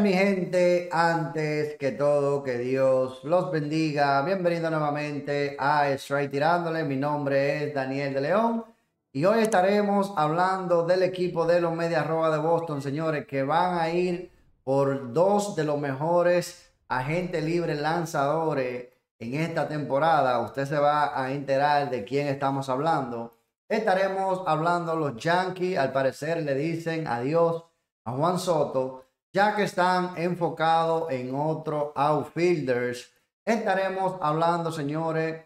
mi gente? Antes que todo, que Dios los bendiga. Bienvenido nuevamente a Straight Tirándole. Mi nombre es Daniel de León y hoy estaremos hablando del equipo de los Medias Rojas de Boston, señores, que van a ir por dos de los mejores agentes libres lanzadores en esta temporada. Usted se va a enterar de quién estamos hablando. Estaremos hablando los Yankees, al parecer le dicen adiós a Juan Soto ya que están enfocados en otros outfielders. Estaremos hablando, señores,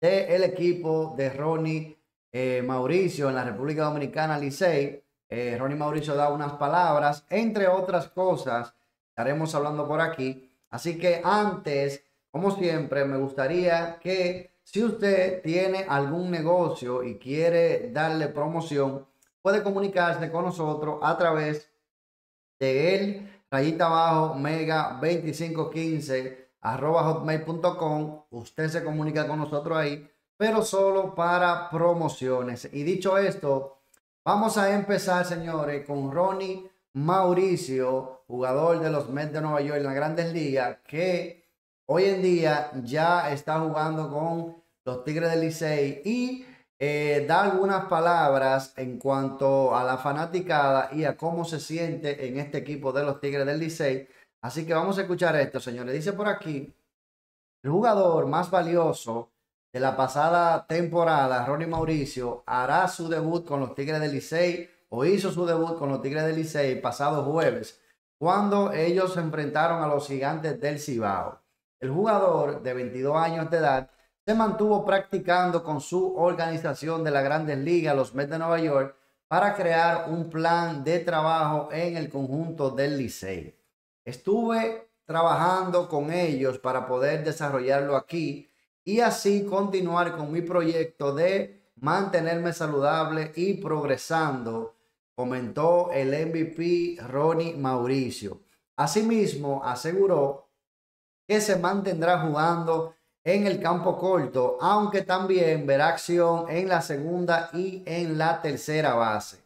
del equipo de Ronnie eh, Mauricio en la República Dominicana, Licey. Eh, Ronnie Mauricio da unas palabras, entre otras cosas, estaremos hablando por aquí. Así que antes, como siempre, me gustaría que si usted tiene algún negocio y quiere darle promoción, puede comunicarse con nosotros a través de él, rayita abajo, mega 2515 arroba hotmail.com. Usted se comunica con nosotros ahí, pero solo para promociones. Y dicho esto, vamos a empezar, señores, con Ronnie Mauricio, jugador de los Mets de Nueva York en las grandes ligas, que hoy en día ya está jugando con los Tigres del Licey y eh, da algunas palabras en cuanto a la fanaticada y a cómo se siente en este equipo de los Tigres del Licey. Así que vamos a escuchar esto, señores. Dice por aquí, el jugador más valioso de la pasada temporada, Ronnie Mauricio, hará su debut con los Tigres del Licey o hizo su debut con los Tigres del Licey pasado jueves, cuando ellos se enfrentaron a los gigantes del Cibao. El jugador de 22 años de edad se mantuvo practicando con su organización de la Grandes Ligas, los Mets de Nueva York, para crear un plan de trabajo en el conjunto del Licey. Estuve trabajando con ellos para poder desarrollarlo aquí y así continuar con mi proyecto de mantenerme saludable y progresando, comentó el MVP Ronnie Mauricio. Asimismo, aseguró que se mantendrá jugando en el campo corto, aunque también verá acción en la segunda y en la tercera base.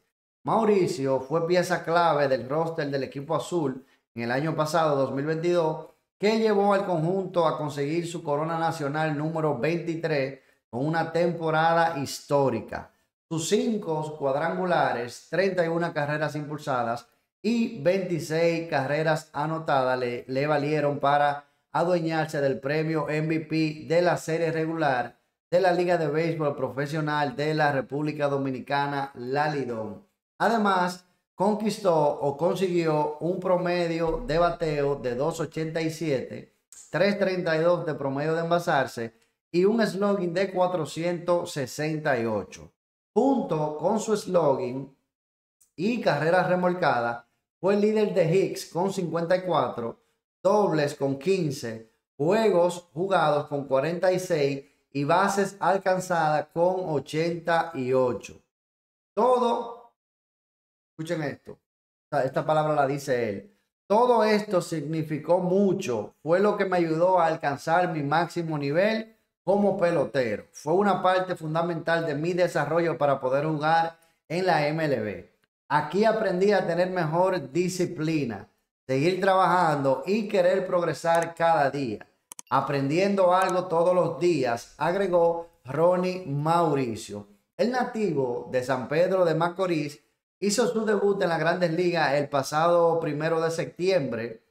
Mauricio fue pieza clave del roster del equipo azul en el año pasado, 2022, que llevó al conjunto a conseguir su corona nacional número 23 con una temporada histórica. Sus cinco cuadrangulares, 31 carreras impulsadas y 26 carreras anotadas le, le valieron para adueñarse del premio MVP de la serie regular de la Liga de Béisbol Profesional de la República Dominicana, la Lidón. Además, conquistó o consiguió un promedio de bateo de 2.87, 3.32 de promedio de envasarse y un slogan de 468. Junto con su slogan y carrera remolcada, fue el líder de Hicks con 54 dobles con 15, juegos jugados con 46 y bases alcanzadas con 88. Todo, escuchen esto, esta palabra la dice él. Todo esto significó mucho, fue lo que me ayudó a alcanzar mi máximo nivel como pelotero. Fue una parte fundamental de mi desarrollo para poder jugar en la MLB. Aquí aprendí a tener mejor disciplina seguir trabajando y querer progresar cada día, aprendiendo algo todos los días, agregó Ronnie Mauricio. El nativo de San Pedro de Macorís hizo su debut en las grandes ligas el pasado primero de septiembre,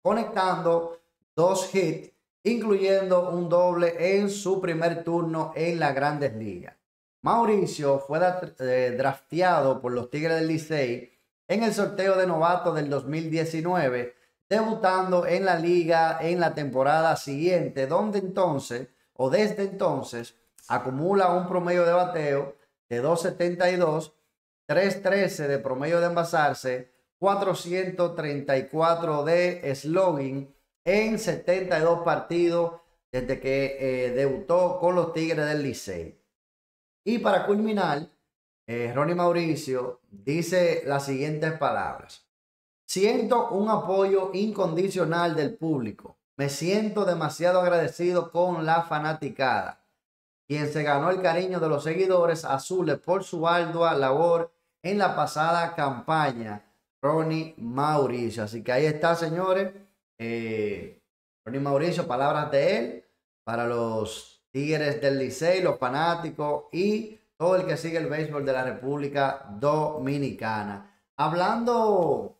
conectando dos hits, incluyendo un doble en su primer turno en las grandes ligas. Mauricio fue eh, drafteado por los Tigres del Licey en el sorteo de novato del 2019, debutando en la liga en la temporada siguiente, donde entonces o desde entonces acumula un promedio de bateo de 272, 313 de promedio de envasarse, 434 de slogan en 72 partidos desde que eh, debutó con los Tigres del Licey. Y para culminar, eh, Ronnie Mauricio dice las siguientes palabras. Siento un apoyo incondicional del público. Me siento demasiado agradecido con la fanaticada, quien se ganó el cariño de los seguidores azules por su ardua labor en la pasada campaña. Ronnie Mauricio. Así que ahí está, señores. Eh, Ronnie Mauricio, palabras de él para los Tigres del Licey, los fanáticos y todo el que sigue el béisbol de la República Dominicana. Hablando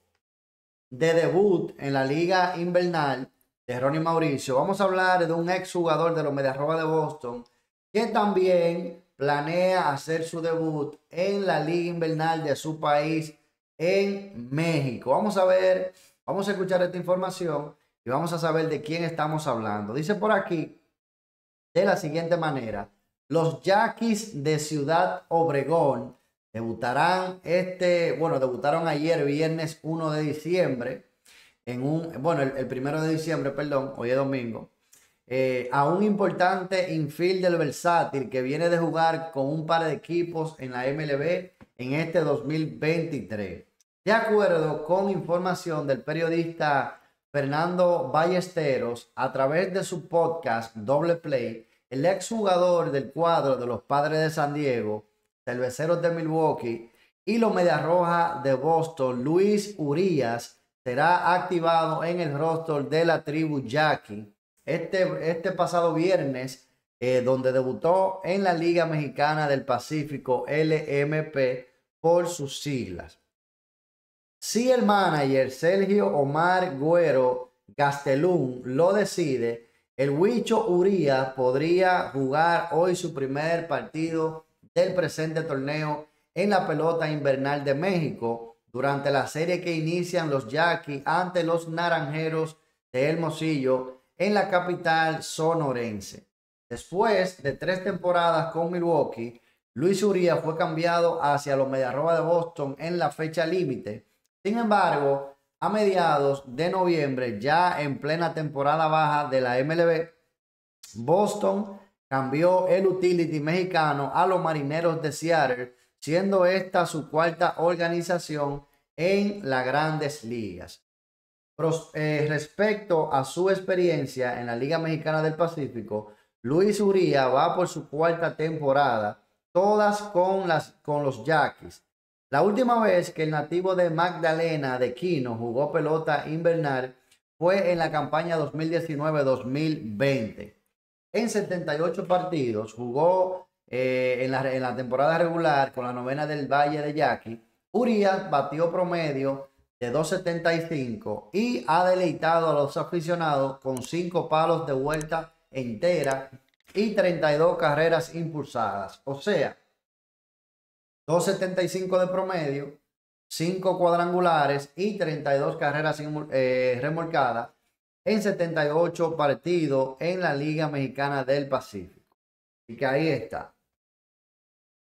de debut en la Liga Invernal de Ronnie Mauricio, vamos a hablar de un exjugador de los Mediarroba de Boston que también planea hacer su debut en la Liga Invernal de su país en México. Vamos a ver, vamos a escuchar esta información y vamos a saber de quién estamos hablando. Dice por aquí de la siguiente manera, los Yaquis de Ciudad Obregón debutarán este, bueno, debutaron ayer, viernes 1 de diciembre, en un, bueno, el, primero de diciembre, perdón, hoy es domingo, eh, a un importante infielder versátil que viene de jugar con un par de equipos en la MLB en este 2023. De acuerdo con información del periodista Fernando Ballesteros, a través de su podcast Doble Play, el exjugador del cuadro de los Padres de San Diego, Cerveceros de Milwaukee y los Medias Rojas de Boston, Luis Urias, será activado en el roster de la tribu Jackie este, este pasado viernes, eh, donde debutó en la Liga Mexicana del Pacífico, LMP, por sus siglas. Si el manager Sergio Omar Güero Gastelum lo decide, el Huicho Uría podría jugar hoy su primer partido del presente torneo en la pelota invernal de México durante la serie que inician los Yaquis ante los Naranjeros de Hermosillo en la capital sonorense. Después de tres temporadas con Milwaukee, Luis Uría fue cambiado hacia los Mediarroba de Boston en la fecha límite sin embargo, a mediados de noviembre, ya en plena temporada baja de la MLB, Boston cambió el utility mexicano a los Marineros de Seattle, siendo esta su cuarta organización en las grandes ligas. Eh, respecto a su experiencia en la Liga Mexicana del Pacífico, Luis Uría va por su cuarta temporada, todas con, las, con los Yaquis. La última vez que el nativo de Magdalena de Quino jugó pelota invernal fue en la campaña 2019-2020. En 78 partidos jugó eh, en, la, en, la, temporada regular con la novena del Valle de Yaqui. Urias batió promedio de 2.75 y ha deleitado a los aficionados con 5 palos de vuelta entera y 32 carreras impulsadas. O sea, 2.75 de promedio, 5 cuadrangulares y 32 carreras eh, remolcadas en 78 partidos en la Liga Mexicana del Pacífico. Y que ahí está.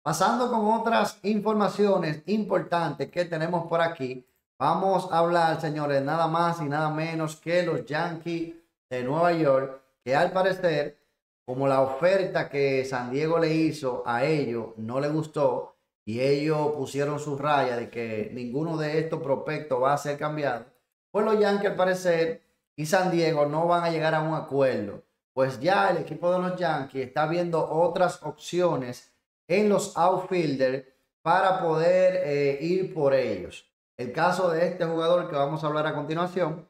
Pasando con otras informaciones importantes que tenemos por aquí, vamos a hablar, señores, nada más y nada menos que los Yankees de Nueva York, que al parecer, como la oferta que San Diego le hizo a ellos no le gustó, y ellos pusieron su raya de que ninguno de estos prospectos va a ser cambiado, pues los Yankees al parecer y San Diego no van a llegar a un acuerdo. Pues ya el equipo de los Yankees está viendo otras opciones en los outfielders para poder eh, ir por ellos. El caso de este jugador que vamos a hablar a continuación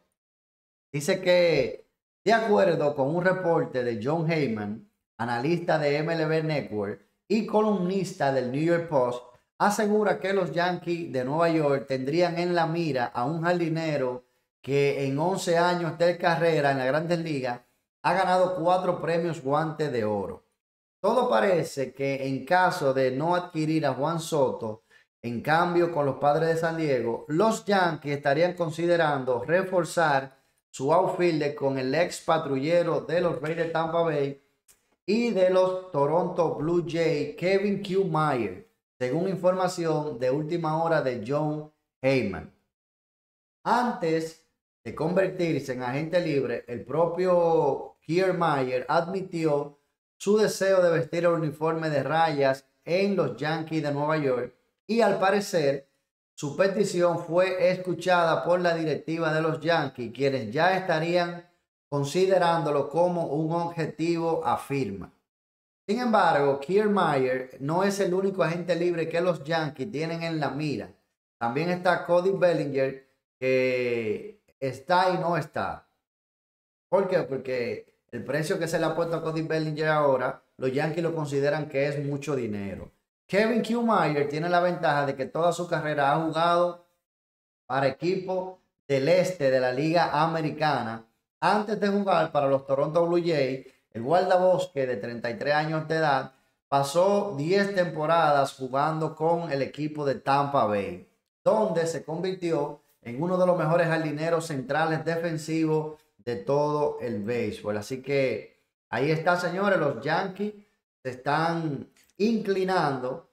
dice que de acuerdo con un reporte de John Heyman, analista de MLB Network y columnista del New York Post, asegura que los Yankees de Nueva York tendrían en la mira a un jardinero que en 11 años de carrera en la Grandes Ligas ha ganado cuatro premios guante de oro. Todo parece que en caso de no adquirir a Juan Soto, en cambio con los padres de San Diego, los Yankees estarían considerando reforzar su outfield con el ex patrullero de los Reyes de Tampa Bay y de los Toronto Blue Jays, Kevin Q. Meyer según información de última hora de John Heyman. Antes de convertirse en agente libre, el propio Kiermaier admitió su deseo de vestir el uniforme de rayas en los Yankees de Nueva York y al parecer su petición fue escuchada por la directiva de los Yankees, quienes ya estarían considerándolo como un objetivo, afirma. Sin embargo, Kiermaier no es el único agente libre que los Yankees tienen en la mira. También está Cody Bellinger, que está y no está. ¿Por qué? Porque el precio que se le ha puesto a Cody Bellinger ahora, los Yankees lo consideran que es mucho dinero. Kevin Kiermaier tiene la ventaja de que toda su carrera ha jugado para equipos del este de la Liga Americana. Antes de jugar para los Toronto Blue Jays, el guardabosque de 33 años de edad pasó 10 temporadas jugando con el equipo de Tampa Bay, donde se convirtió en uno de los mejores jardineros centrales defensivos de todo el béisbol. Así que ahí está, señores, los Yankees se están inclinando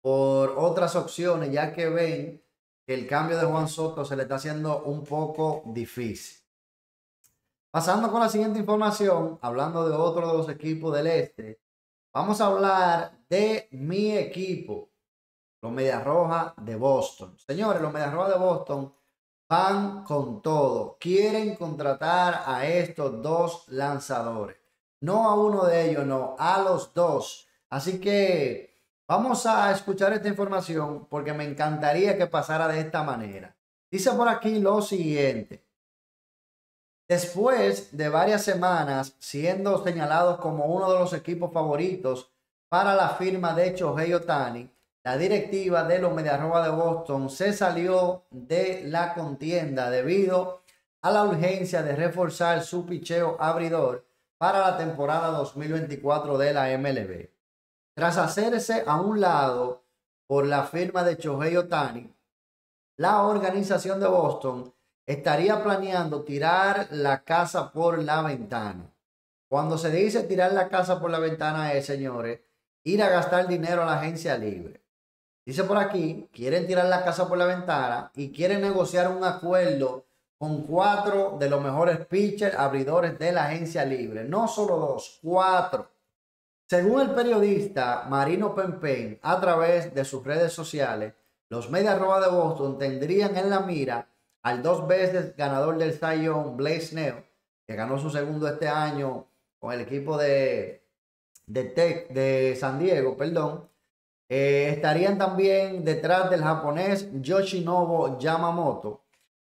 por otras opciones, ya que ven que el cambio de Juan Soto se le está haciendo un poco difícil. Pasando con la siguiente información, hablando de otro de los equipos del este, vamos a hablar de mi equipo, los Medias Rojas de Boston. Señores, los Medias Rojas de Boston van con todo. Quieren contratar a estos dos lanzadores. No a uno de ellos, no, a los dos. Así que vamos a escuchar esta información porque me encantaría que pasara de esta manera. Dice por aquí lo siguiente. Después de varias semanas siendo señalados como uno de los equipos favoritos para la firma de Shohei Otani, la directiva de los Mediarroba de Boston se salió de la contienda debido a la urgencia de reforzar su picheo abridor para la temporada 2024 de la MLB. Tras hacerse a un lado por la firma de Shohei Otani, la organización de Boston estaría planeando tirar la casa por la ventana. Cuando se dice tirar la casa por la ventana es, señores, ir a gastar dinero a la agencia libre. Dice por aquí, quieren tirar la casa por la ventana y quieren negociar un acuerdo con cuatro de los mejores pitchers abridores de la agencia libre. No solo dos, cuatro. Según el periodista Marino Pempen, a través de sus redes sociales, los Media Roba de Boston tendrían en la mira al dos veces ganador del Young, Blaze Neo, que ganó su segundo este año con el equipo de, de, Tech, de San Diego, perdón, eh, estarían también detrás del japonés Yoshinobu Yamamoto,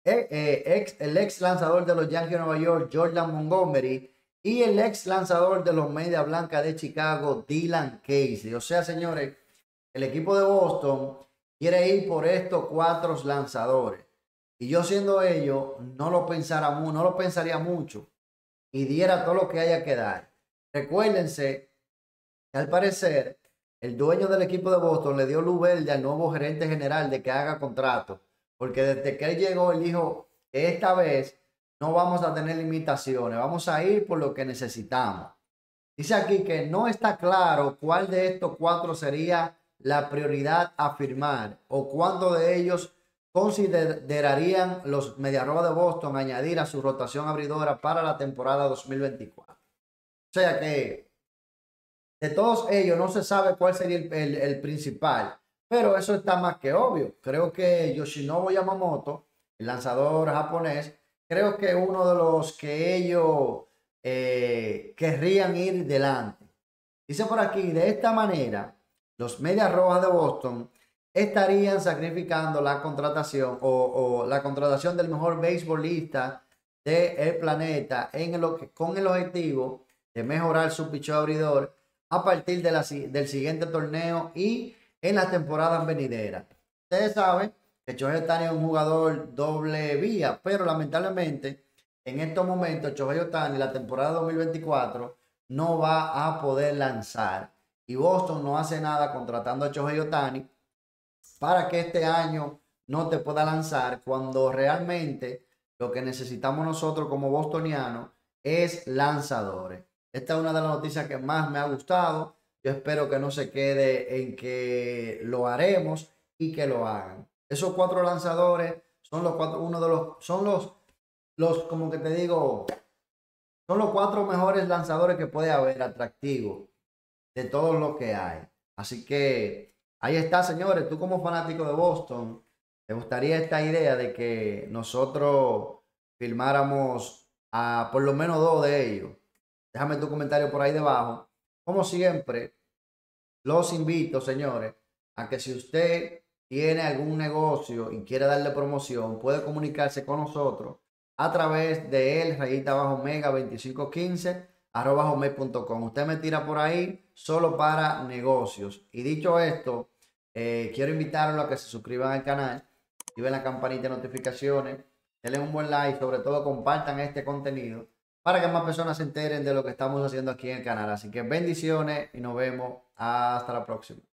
eh, eh, ex, el ex lanzador de los Yankees de Nueva York, Jordan Montgomery, y el ex lanzador de los Media Blanca de Chicago, Dylan Casey. O sea, señores, el equipo de Boston quiere ir por estos cuatro lanzadores. Y yo siendo ellos, no lo, pensara, no lo pensaría mucho y diera todo lo que haya que dar. Recuérdense que al parecer el dueño del equipo de Boston le dio luz verde al nuevo gerente general de que haga contrato, porque desde que él llegó, él dijo, esta vez no vamos a tener limitaciones, vamos a ir por lo que necesitamos. Dice aquí que no está claro cuál de estos cuatro sería la prioridad a firmar o cuándo de ellos considerarían los Mediarroba de Boston añadir a su rotación abridora para la temporada 2024. O sea que de todos ellos no se sabe cuál sería el, principal, pero eso está más que obvio. Creo que Yoshinobu Yamamoto, el lanzador japonés, creo que uno de los que ellos eh, querrían ir delante. Dice por aquí, de esta manera, los Medias Rojas de Boston estarían sacrificando la contratación o, la contratación del mejor beisbolista del planeta en el, con el objetivo de mejorar su picho abridor a partir de la, del siguiente torneo y en la temporada venidera. Ustedes saben que Chohei Otani es un jugador doble vía, pero lamentablemente en estos momentos Chohei Otani la temporada 2024 no va a poder lanzar y Boston no hace nada contratando a Chohei Otani para que este año no te pueda lanzar cuando realmente lo que necesitamos nosotros como bostonianos es lanzadores. Esta es una de las noticias que más me ha gustado. Yo espero que no se quede en que lo haremos y que lo hagan. Esos cuatro lanzadores son los cuatro, uno de los, son los, los, como que te digo, son los cuatro mejores lanzadores que puede haber atractivos de todo lo que hay. Así que ahí está, señores. Tú como fanático de Boston, ¿te gustaría esta idea de que nosotros filmáramos a por lo menos dos de ellos? Déjame tu comentario por ahí debajo. Como siempre, los invito, señores, a que si usted tiene algún negocio y quiere darle promoción, puede comunicarse con nosotros a través de el rayita bajo mega 2515 arroba Usted me tira por ahí solo para negocios. Y dicho esto, eh, quiero invitarlo a que se suscriban al canal, activen la campanita de notificaciones, denle un buen like, sobre todo compartan este contenido para que más personas se enteren de lo que estamos haciendo aquí en el canal. Así que bendiciones y nos vemos hasta la próxima.